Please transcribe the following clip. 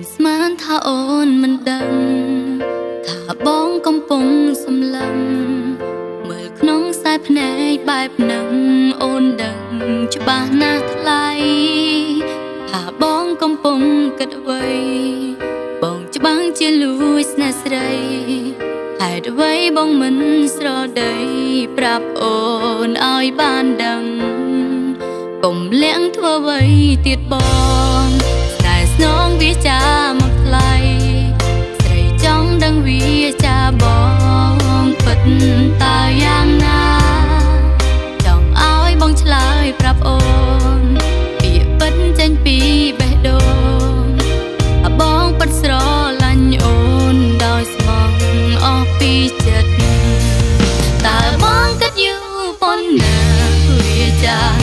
ុំស្មានថាអូនមិនដឹងថាបងកំពុងសម្លឹងមើលក្នុងខ្សែភ្នែកបែបនឹងអូនដឹងច្បាស់ណាស់ថ្លៃថាបងកំពុងគិតអ្វីបងច្បាំងជាលួចស្នេហ៍ស្រីហេតុអ្វីបងមិនស្រដីប្រាប់អូនឲ្យបានដឹងកុំលៀងធ្វើអ្វីទៀតបងតែស្នងវាចា វា